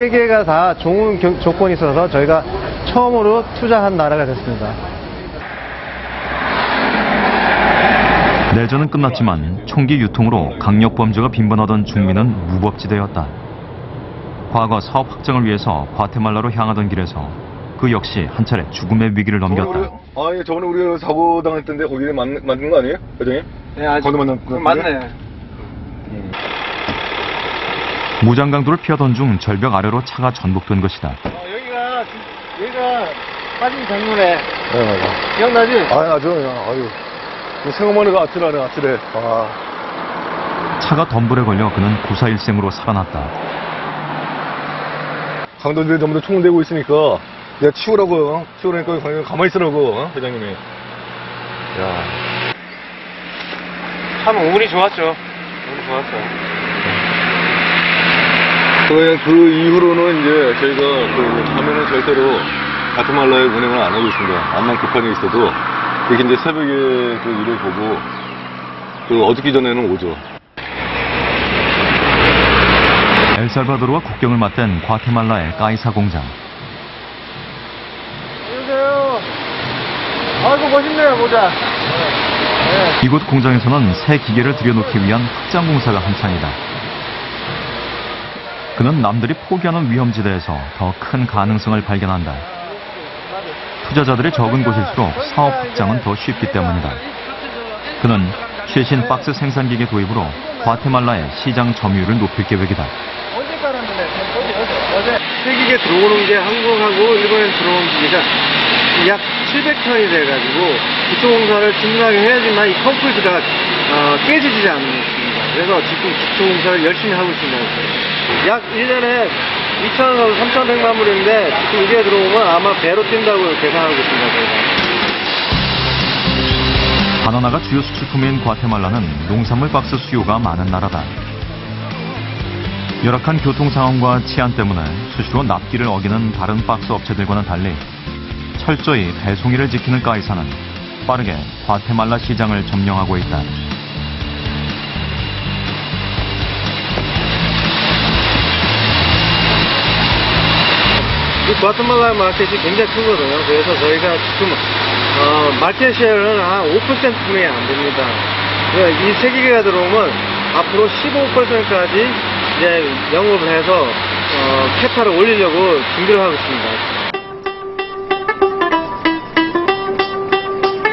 세 개가 다 좋은 경- 조건이 있어서 저희가 처음으로 투자한 나라가 됐습니다. 내전은 끝났지만 총기 유통으로 강력 범죄가 빈번하던 중미는 무법지대였다. 과거 사업 확장을 위해서 과테말라로 향하던 길에서 그 역시 한 차례 죽음의 위기를 넘겼다. 아, 예, 저번에 우리가 사고 당했던데 거기에 맞, 맞는 거 아니에요? 회장님? 네, 아직 거기도 맞는 거 같은데? 맞네. 무장강도를 피하던 중 절벽 아래로 차가 전복된 것이다. 어, 여기가 여기가 빠진 장문에 네, 맞아. 기억나지? 아, 나죠. 아유. 생각만 해도 아찔하네, 아찔해. 아. 차가 덤불에 걸려 그는 구사일생으로 살아났다. 강도들이 전부 다 총을 대고 있으니까 내가 치우라고, 어? 치우라니까 그냥 가만히 있으라고, 어? 회장님이. 야. 참 운이 좋았죠. 운이 좋았어. 그, 그 이후로는 이제 저희가 그 가면은 절대로 가트말라의 운행을 안 하고 있습니다. 암만 급한 일 있어도 이렇게 이제 새벽에 그 일을 보고 그 어저께 전에는 오죠. 엘살바도르와 국경을 맞댄 과테말라의 까이사 공장. 안녕하세요. 아이고 멋있네요 모자. 이곳 공장에서는 새 기계를 들여놓기 위한 확장 공사가 한창이다. 그는 남들이 포기하는 위험지대에서 더 큰 가능성을 발견한다. 투자자들이 적은 곳일수록 사업 확장은 더 쉽기 때문이다. 그는 최신 박스 생산기계 도입으로 과테말라의 시장 점유율을 높일 계획이다. 어제. 세기계 들어오는 게 한국하고 일본에 들어온 기계가 약 700톤이 돼가지고 기초공사를 든든하게 해야지만 이 컴플트가 어, 깨지지 않습니다. 그래서 지금 기초공사를 열심히 하고 있습니다. 약 1년에 2,000에서 3,100만 불인데 지금 이게 들어오면 아마 배로 뛴다고 계산하고 있습니다. 저희가. 바나나가 주요 수출품인 과테말라는 농산물 박스 수요가 많은 나라다. 열악한 교통 상황과 치안 때문에 수시로 납기를 어기는 다른 박스 업체들과는 달리 철저히 배송일을 지키는 까이사는 빠르게 과테말라 시장을 점령하고 있다. 과테말라 마켓이 굉장히 크거든요. 그래서 저희가 지금 어, 마켓 쉐어는 한 5%뿐이 안 됩니다. 이 세기계가 들어오면 앞으로 15%까지 이제 영업을 해서 어, 캐파를 올리려고 준비를 하고 있습니다.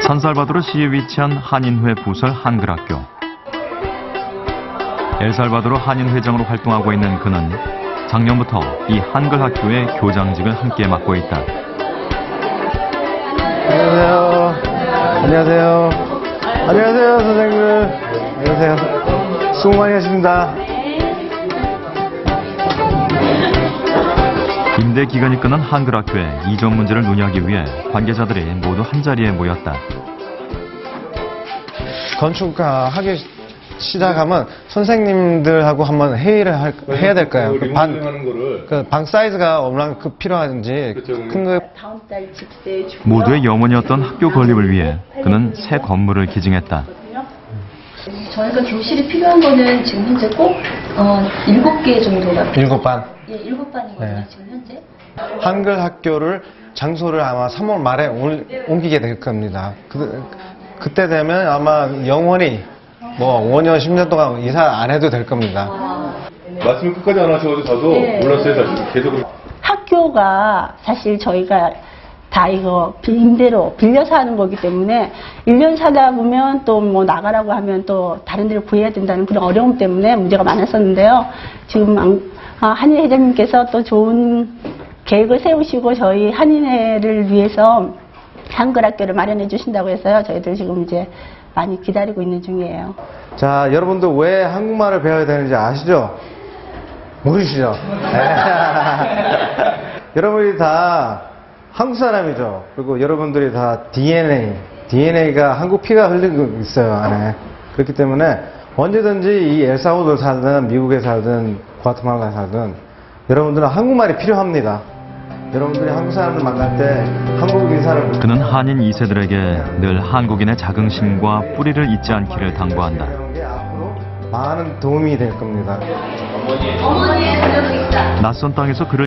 산살바도르 시에 위치한 한인회 부설 한글학교. 엘살바도르 한인회장으로 활동하고 있는 그는 작년부터 이 한글 학교의 교장직을 함께 맡고 있다. 안녕하세요. 안녕하세요. 안녕하세요 선생님. 안녕하세요. 수고 많이 하십니다. 임대 기간이 끝난 한글 학교의 이전 문제를 논의하기 위해 관계자들이 모두 한자리에 모였다. 건축 아, 하기 시작하면 선생님들하고 한번 회의를 할- 해야 될까요? 그 방, 리모델링하는 거를 그방 사이즈가 얼마나 필요한지 그쵸, 큰 거. 모두의 영원이었던 학교 건립을 위해 그는 새 건물을 기증했다. 저희가 교실이 필요한 거는 지금 현재 꼭 어, 7개 정도가 필요- 일곱 반. 예, 7반이거든요, 네. 지금 현재. 한글 학교를 장소를 아마 3월 말에 올- 옮기게 될 겁니다. 그, 그때 되면 아마 영원히 뭐 5년, 10년 동안 이사 안 해도 될 겁니다. 말씀을 끝까지 안 하셔가지고 저도 네. 몰랐어요, 사실. 계속. 학교가 사실 저희가 다 이거 임대로 빌려서 하는 거기 때문에 1년 살다 보면 또 뭐 나가라고 하면 또 다른 데를 구해야 된다는 그런 어려움 때문에 문제가 많았었는데요. 지금 안- 아, 한인 회장님께서 또 좋은 계획을 세우시고 저희 한인회를 위해서 한글 학교를 마련해 주신다고 해서요. 저희들 지금 이제 많이 기다리고 있는 중이에요. 자, 여러분들 왜 한국말을 배워야 되는지 아시죠? 모르시죠? 여러분이 다 한국 사람이죠. 그리고 여러분들이 다 DNA, DNA가 한국 피가 흘리고 있어요, 안에. 그렇기 때문에 언제든지 이 엘사우드를 살든 미국에 살든 과테말라에 살든 여러분들은 한국말이 필요합니다. 여러분들이 한국 사람들 만날 때 한국 인사를 그는 한인 2세들에게 늘 한국인의 자긍심과 뿌리를 잊지 않기를 당부한다. 많은 도움이 될 겁니다. 낯선 땅에서 그를